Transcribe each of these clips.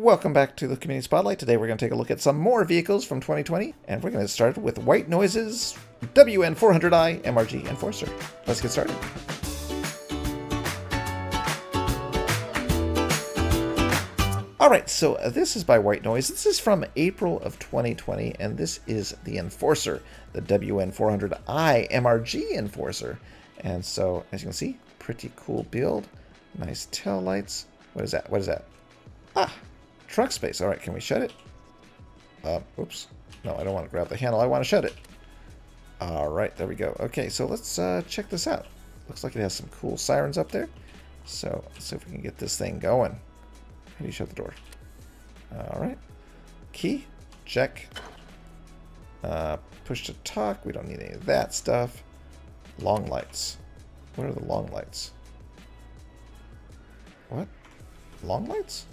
Welcome back to the Community Spotlight. Today we're going to take a look at some more vehicles from 2020, and we're going to start with White Noise's WN400i MRG Enforcer. Let's get started. Alright, so uh, this is by White Noise. This is from April of 2020, and this is the Enforcer, the WN400i MRG Enforcer. And so, as you can see, pretty cool build. Nice tail lights. What is that? What is that? Ah, truck space. All right, can we shut it? Uh, oops. No, I don't want to grab the handle. I want to shut it. All right, there we go. Okay, so let's uh, check this out. Looks like it has some cool sirens up there. So let's see if we can get this thing going. How do you shut the door? All right. Key. Check. Uh, push to talk. We don't need any of that stuff. Long lights. What are the long lights? What? Long lights?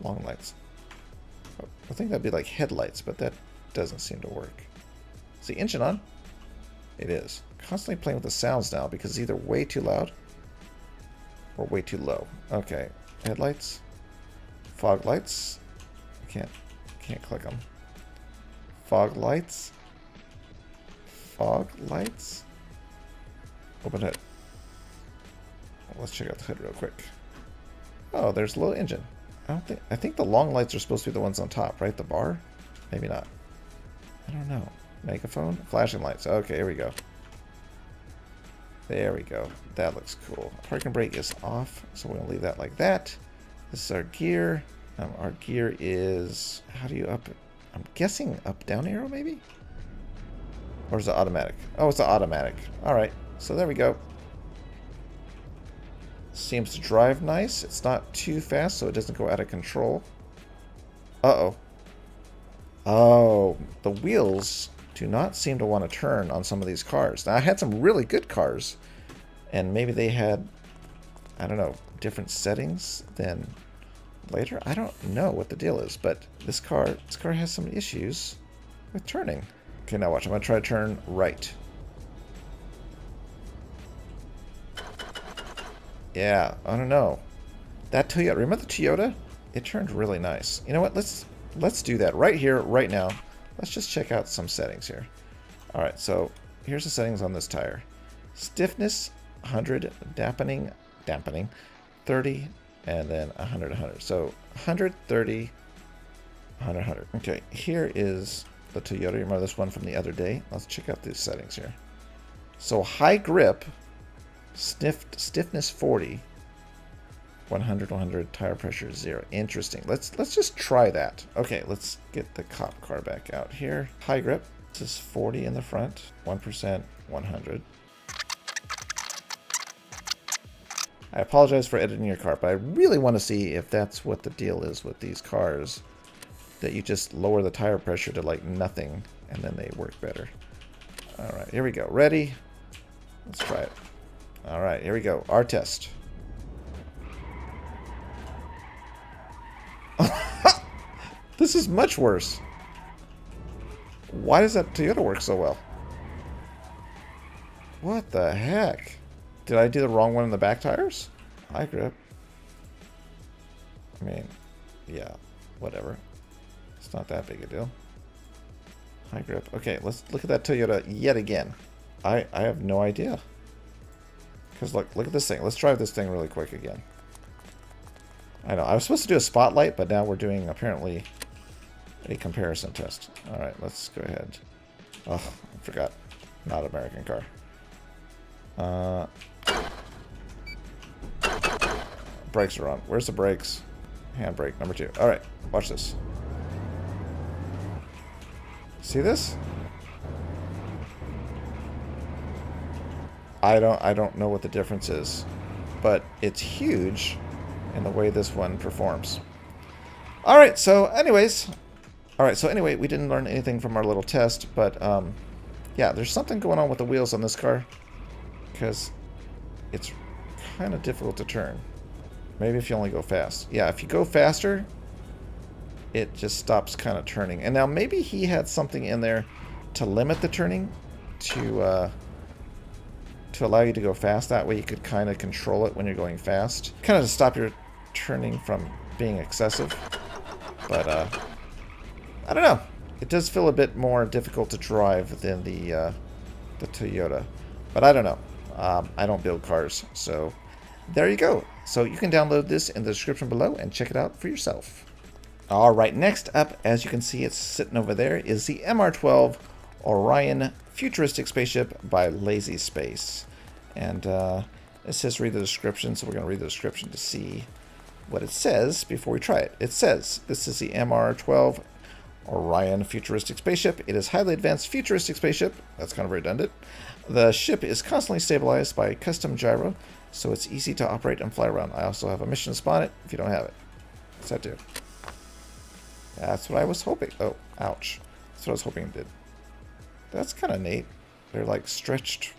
Long lights. I think that'd be like headlights, but that doesn't seem to work. Is the engine on? It is. Constantly playing with the sounds now because it's either way too loud or way too low. Okay. Headlights. Fog lights. I can't can't click them. Fog lights. Fog lights. Open hood. Let's check out the hood real quick. Oh, there's a little engine. I don't think I think the long lights are supposed to be the ones on top, right? The bar? Maybe not. I don't know. Megaphone? Flashing lights. Okay, here we go. There we go. That looks cool. Parking brake is off, so we're gonna leave that like that. This is our gear. Um, our gear is how do you up? I'm guessing up down arrow maybe? Or is it automatic? Oh, it's automatic. Alright, so there we go. Seems to drive nice. It's not too fast, so it doesn't go out of control. Uh-oh. Oh, the wheels do not seem to want to turn on some of these cars. Now, I had some really good cars, and maybe they had, I don't know, different settings than later. I don't know what the deal is, but this car, this car has some issues with turning. Okay, now watch. I'm going to try to turn right. Yeah, I don't know. That Toyota, remember the Toyota? It turned really nice. You know what, let's let's do that right here, right now. Let's just check out some settings here. All right, so here's the settings on this tire. Stiffness, 100, dampening, dampening, 30, and then 100, 100. So 130, 100, 100. Okay, here is the Toyota. Remember this one from the other day? Let's check out these settings here. So high grip, Sniffed, stiffness 40. 100, 100, tire pressure 0. Interesting. Let's let's just try that. Okay, let's get the cop car back out here. High grip. This is 40 in the front. 1%, 100. I apologize for editing your car, but I really want to see if that's what the deal is with these cars. That you just lower the tire pressure to like nothing, and then they work better. Alright, here we go. Ready? Let's try it. All right, here we go. Our test. this is much worse. Why does that Toyota work so well? What the heck? Did I do the wrong one in the back tires? High grip. I mean, yeah, whatever. It's not that big a deal. High grip. Okay, let's look at that Toyota yet again. I, I have no idea. Because look, look at this thing. Let's drive this thing really quick again. I know, I was supposed to do a spotlight, but now we're doing, apparently, a comparison test. Alright, let's go ahead. Oh, I forgot. Not American car. Uh, brakes are on. Where's the brakes? Handbrake, number two. Alright, watch this. See this? I don't I don't know what the difference is, but it's huge in the way this one performs. All right, so anyways, all right, so anyway, we didn't learn anything from our little test, but um, yeah, there's something going on with the wheels on this car because it's kind of difficult to turn. Maybe if you only go fast. Yeah, if you go faster, it just stops kind of turning. And now maybe he had something in there to limit the turning to uh, to allow you to go fast. That way you could kind of control it when you're going fast. Kind of to stop your turning from being excessive. But, uh, I don't know. It does feel a bit more difficult to drive than the, uh, the Toyota. But I don't know. Um, I don't build cars, so there you go. So you can download this in the description below and check it out for yourself. All right, next up, as you can see, it's sitting over there, is the MR-12 Orion Futuristic Spaceship by Lazy Space. And uh, it says read the description, so we're going to read the description to see what it says before we try it. It says, this is the MR-12 Orion Futuristic Spaceship. It is highly advanced futuristic spaceship. That's kind of redundant. The ship is constantly stabilized by custom gyro, so it's easy to operate and fly around. I also have a mission spawn it if you don't have it. What's that do? That's what I was hoping. Oh, ouch. That's what I was hoping it did. That's kind of neat. They're like stretched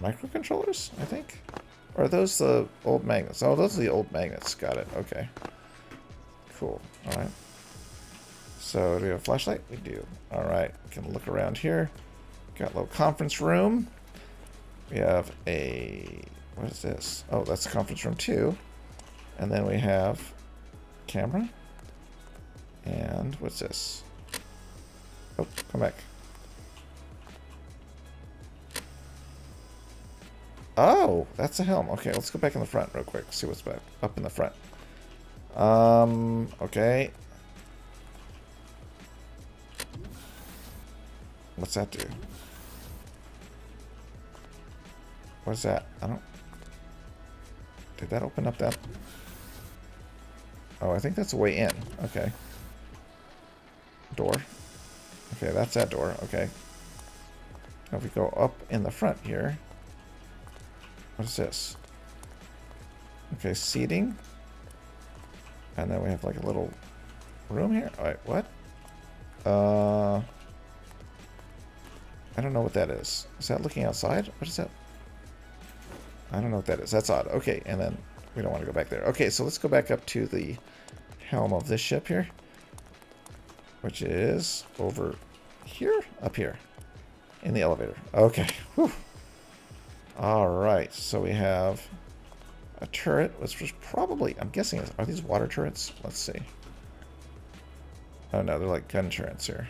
microcontrollers, I think. Or are those the old magnets? Oh, those are the old magnets. Got it. Okay. Cool. All right. So do we have a flashlight? We do. All right. Can look around here. Got a little conference room. We have a... What is this? Oh, that's conference room two. And then we have camera. And what's this? Oh, come back. Oh, that's a helm. Okay, let's go back in the front real quick. See what's back up in the front. Um, okay. What's that do? What's that? I don't... Did that open up that... Oh, I think that's a way in. Okay. Door. Okay, that's that door. Okay. Now if we go up in the front here... What is this? Okay, seating. And then we have like a little room here. Alright, what? Uh... I don't know what that is. Is that looking outside? What is that? I don't know what that is. That's odd. Okay, and then we don't want to go back there. Okay, so let's go back up to the helm of this ship here. Which is over here? Up here. In the elevator. Okay. Whew. Alright, so we have a turret, which was probably, I'm guessing, are these water turrets? Let's see. Oh no, they're like gun turrets here.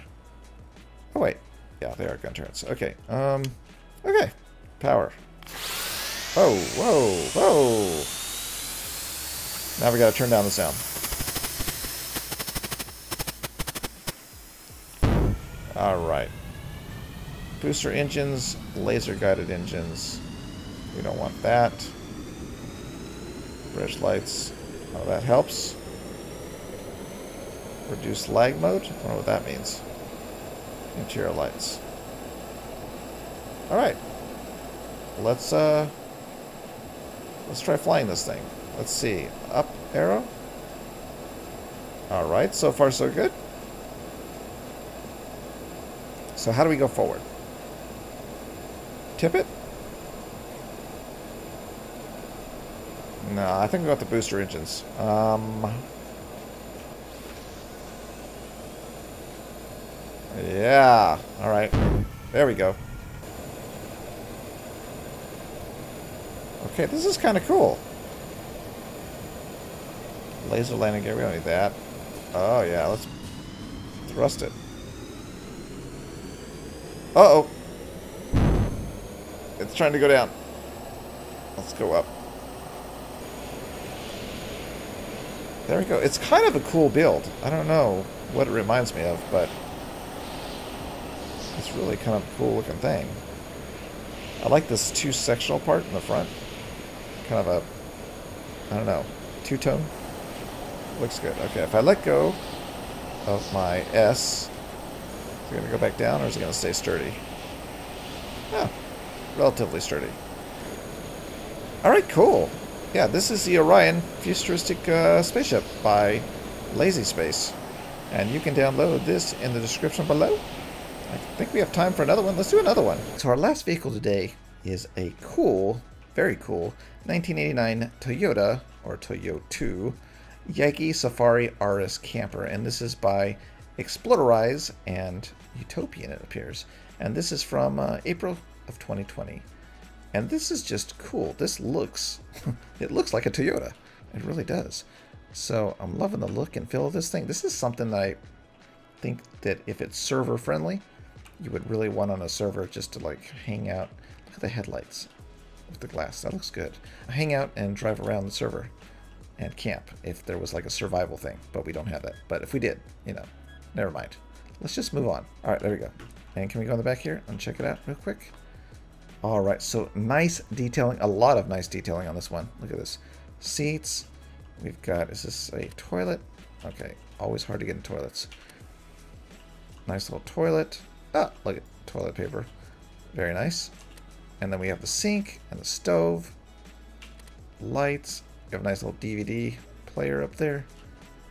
Oh wait, yeah, they are gun turrets. Okay. Um. Okay. Power. Whoa, whoa, whoa. Now we gotta turn down the sound. Alright. Booster engines, laser guided engines. We don't want that. Bridge lights. Oh, that helps. Reduce lag mode? I don't know what that means. Interior lights. Alright. Let's, uh... Let's try flying this thing. Let's see. Up arrow. Alright, so far so good. So how do we go forward? Tip it? No, I think we got the booster engines. Um, Yeah. All right. There we go. Okay, this is kind of cool. Laser landing gear. We don't need that. Oh, yeah. Let's thrust it. Uh-oh. It's trying to go down. Let's go up. There we go. It's kind of a cool build. I don't know what it reminds me of, but it's really kind of a cool looking thing. I like this two-sectional part in the front. Kind of a, I don't know, two-tone. Looks good. Okay, if I let go of my S, is it going to go back down or is it going to stay sturdy? Yeah, relatively sturdy. Alright, cool. Yeah, this is the Orion Futuristic uh, Spaceship by Lazy Space. And you can download this in the description below. I think we have time for another one. Let's do another one. So our last vehicle today is a cool, very cool, 1989 Toyota, or Toyota 2, Yankee Safari RS Camper. And this is by Exploderize and Utopian, it appears. And this is from uh, April of 2020. And this is just cool. This looks, it looks like a Toyota. It really does. So I'm loving the look and feel of this thing. This is something that I think that if it's server friendly, you would really want on a server just to like hang out. Look at the headlights with the glass. That looks good. Hang out and drive around the server and camp if there was like a survival thing, but we don't have that. But if we did, you know, never mind. Let's just move on. All right, there we go. And can we go in the back here and check it out real quick? All right, so nice detailing, a lot of nice detailing on this one. Look at this. Seats. We've got, is this a toilet? Okay, always hard to get in toilets. Nice little toilet. Ah, look at toilet paper. Very nice. And then we have the sink and the stove. Lights. We have a nice little DVD player up there.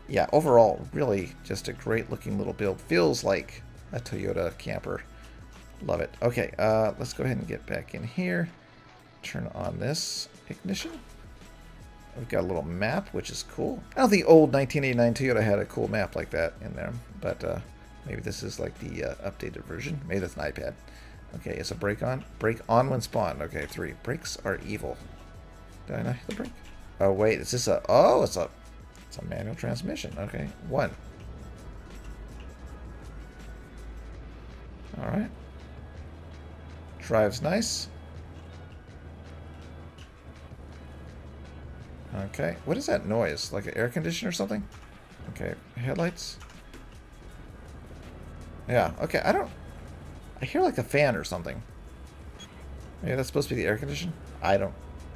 Yeah, overall, really just a great looking little build. Feels like a Toyota camper. Love it. Okay, uh, let's go ahead and get back in here. Turn on this ignition. We've got a little map, which is cool. I don't think old 1989 Toyota had a cool map like that in there, but uh, maybe this is like the uh, updated version. Maybe that's an iPad. Okay, it's a brake on? Brake on when spawned. Okay, three. Brakes are evil. Did I not hit the brake? Oh, wait, is this a... Oh, it's a... It's a manual transmission. Okay, one. Alright. Drives nice. Okay, what is that noise? Like an air conditioner or something? Okay, headlights. Yeah, okay, I don't... I hear like a fan or something. Maybe that's supposed to be the air conditioner? I don't...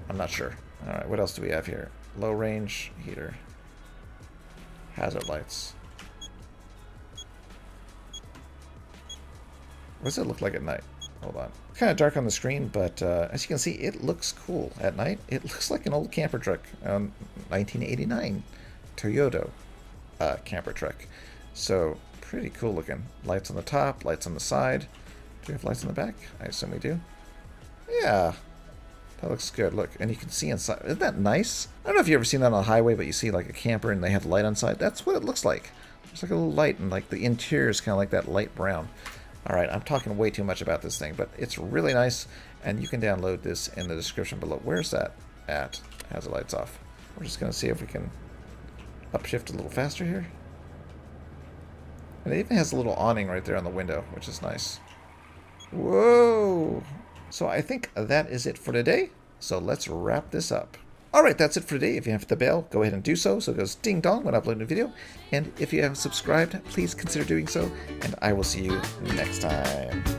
I'm not sure. Alright, what else do we have here? Low range heater. Hazard lights. What does it look like at night? Hold on. Kind of dark on the screen, but uh, as you can see, it looks cool at night. It looks like an old camper truck, um, 1989 Toyota uh, camper truck. So pretty cool looking. Lights on the top, lights on the side. Do we have lights on the back? I assume we do. Yeah, that looks good. Look, and you can see inside. Isn't that nice? I don't know if you've ever seen that on a highway, but you see like a camper and they have light on side. That's what it looks like. It's like a little light, and like the interior is kind of like that light brown. Alright, I'm talking way too much about this thing, but it's really nice, and you can download this in the description below. Where's that at? Has the lights off. We're just going to see if we can upshift a little faster here. And it even has a little awning right there on the window, which is nice. Whoa! So I think that is it for today. So let's wrap this up. Alright, that's it for today. If you have the bell, go ahead and do so, so it goes ding dong when I upload a video. And if you haven't subscribed, please consider doing so, and I will see you next time.